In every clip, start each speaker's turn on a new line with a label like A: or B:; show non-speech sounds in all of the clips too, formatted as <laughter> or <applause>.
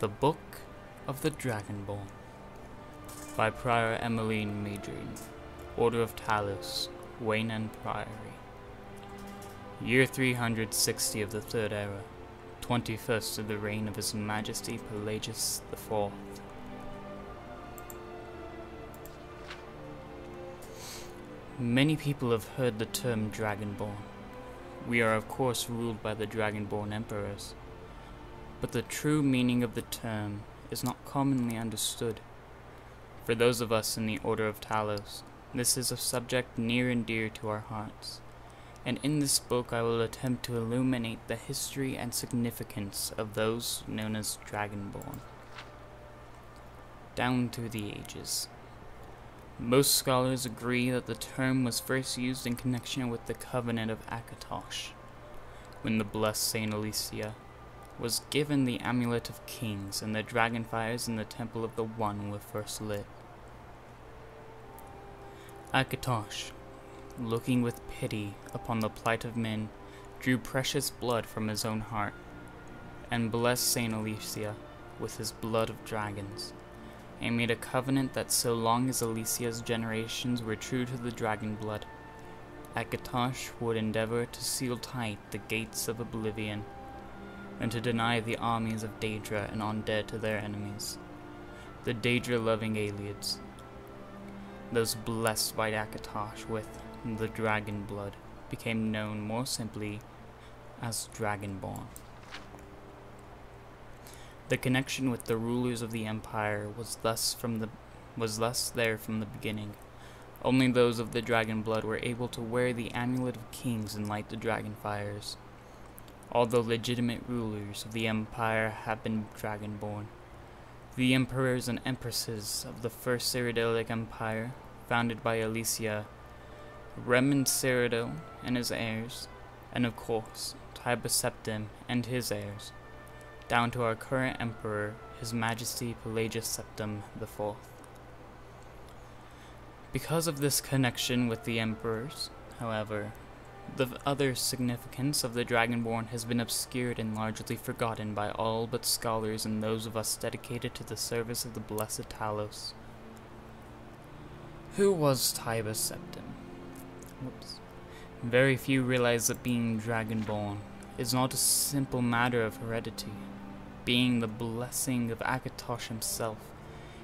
A: The Book of the Dragonborn by Prior Emelene Madrine, Order of Talos, Weynon Priory. Year 360 of the Third Era, 21st of the reign of His Majesty Pelagius IV. Many people have heard the term Dragonborn. We are of course ruled by the Dragonborn Emperors, but the true meaning of the term is not commonly understood. For those of us in the Order of Talos, this is a subject near and dear to our hearts, and in this book I will attempt to illuminate the history and significance of those known as Dragonborn. Down through the ages. Most scholars agree that the term was first used in connection with the Covenant of Akatosh, when the blessed Saint Alessia was given the Amulet of Kings and the dragonfires in the Temple of the One were first lit. Akatosh, looking with pity upon the plight of men, drew precious blood from his own heart, and blessed Saint Alessia with his blood of dragons and made a covenant that so long as Alessia's generations were true to the dragon blood, Akatosh would endeavor to seal tight the gates of oblivion, and to deny the armies of Daedra and Undead to their enemies, the Daedra-loving Ayleids. Those blessed by Akatosh with the dragon blood became known more simply as Dragonborn. The connection with the rulers of the empire was thus from the was thus there from the beginning. Only those of the dragon blood were able to wear the amulet of kings and light the dragon fires. All the legitimate rulers of the empire have been dragonborn. The emperors and empresses of the first Cyrodiilic empire, founded by Alessia, Reman Cyrodiil and his heirs, and of course Tiber Septim and his heirs down to our current emperor, His Majesty Pelagius Septim IV. Because of this connection with the emperors, however, the other significance of the Dragonborn has been obscured and largely forgotten by all but scholars and those of us dedicated to the service of the blessed Talos. Who was Tiber Septim? Whoops. Very few realize that being Dragonborn is not a simple matter of heredity being the blessing of Akatosh himself.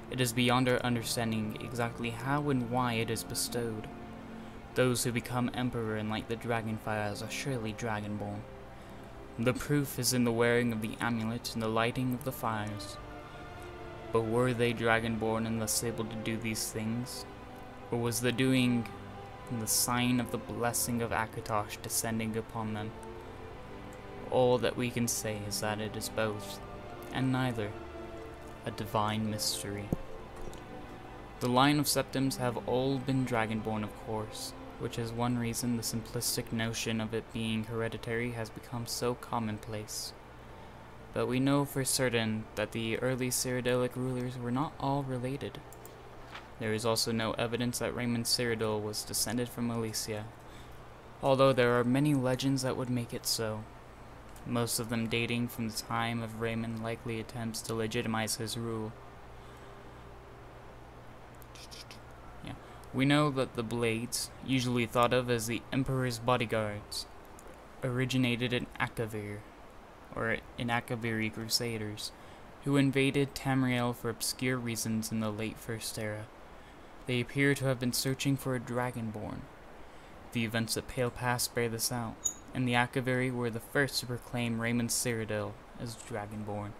A: It is beyond our understanding exactly how and why it is bestowed. Those who become emperor and light the dragonfires are surely dragonborn. The proof is in the wearing of the amulet and the lighting of the fires. But were they dragonborn and thus able to do these things? Or was the doing the sign of the blessing of Akatosh descending upon them? All that we can say is that it is both and neither. A divine mystery. The line of septims have all been dragonborn, of course, which is one reason the simplistic notion of it being hereditary has become so commonplace. But we know for certain that the early Cyrodiilic rulers were not all related. There is also no evidence that Reman Cyrodiil was descended from Alessia, although there are many legends that would make it so most of them dating from the time of Reman likely attempts to legitimize his rule. We know that the Blades, usually thought of as the Emperor's bodyguards, originated in Akavir, or in Akaviri Crusaders, who invaded Tamriel for obscure reasons in the late First Era. They appear to have been searching for a Dragonborn. The events at Pale Pass bear this out and the Akaviri were the first to proclaim Reman Cyrodiil as Dragonborn.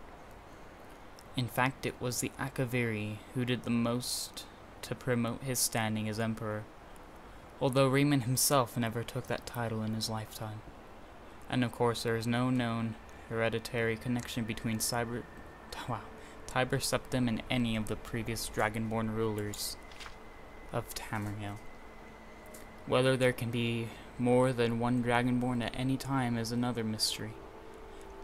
A: In fact, it was the Akaviri who did the most to promote his standing as emperor, although Reman himself never took that title in his lifetime. And of course, there is no known hereditary connection between Cyber, <laughs> wow, Tiber Septim and any of the previous Dragonborn rulers of Tamriel. Whether there can be more than one Dragonborn at any time is another mystery.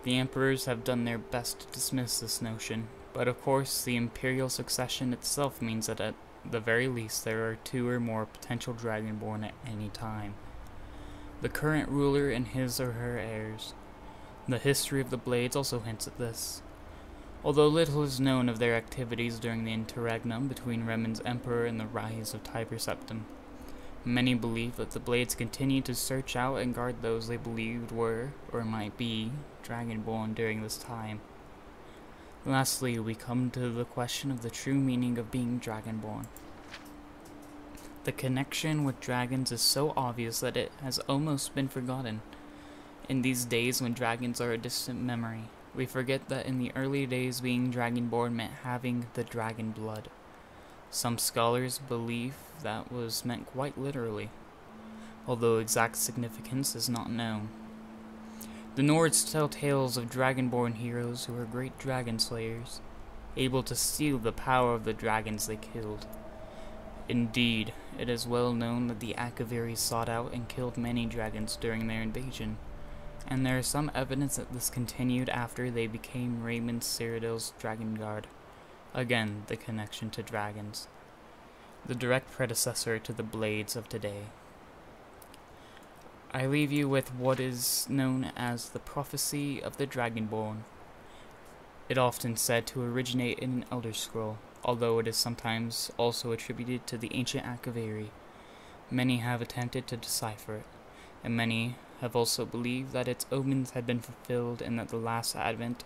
A: The emperors have done their best to dismiss this notion, but of course the imperial succession itself means that at the very least there are two or more potential Dragonborn at any time. The current ruler and his or her heirs. The history of the Blades also hints at this. Although little is known of their activities during the interregnum between Reman's emperor and the rise of Tiber Septim, many believe that the Blades continued to search out and guard those they believed were, or might be, Dragonborn during this time. Lastly, we come to the question of the true meaning of being Dragonborn. The connection with dragons is so obvious that it has almost been forgotten. In these days when dragons are a distant memory, we forget that in the early days being dragonborn meant having the dragon blood. Some scholars believe that was meant quite literally, although exact significance is not known. The Nords tell tales of dragonborn heroes who are great dragon slayers, able to steal the power of the dragons they killed. Indeed, it is well known that the Akaviri sought out and killed many dragons during their invasion, and there is some evidence that this continued after they became Reman Cyrodiil's Dragon Guard. Again, the connection to dragons. The direct predecessor to the blades of today. I leave you with what is known as the prophecy of the Dragonborn. It often said to originate in an Elder Scroll, although it is sometimes also attributed to the ancient Akaviri. Many have attempted to decipher it, and many have also believed that its omens had been fulfilled and that the last advent,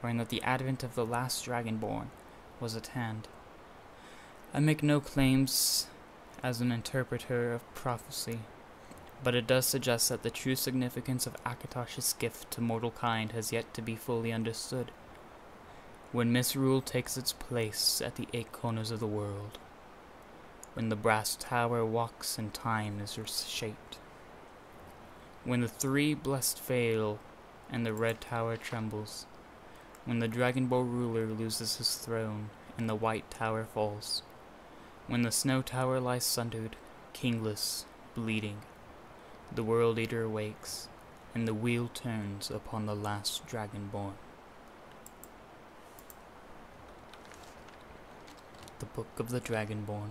A: or in that the advent of the last dragonborn, was at hand. I make no claims as an interpreter of prophecy, but it does suggest that the true significance of Akatosh's gift to mortal kind has yet to be fully understood. When misrule takes its place at the eight corners of the world, when the brass tower walks and time is reshaped, when the three blessed fail and the red tower trembles, when the dragonborn ruler loses his throne and the white tower falls, when the snow tower lies sundered, kingless, bleeding, the world eater awakes, and the wheel turns upon the last dragonborn. The Book of the Dragonborn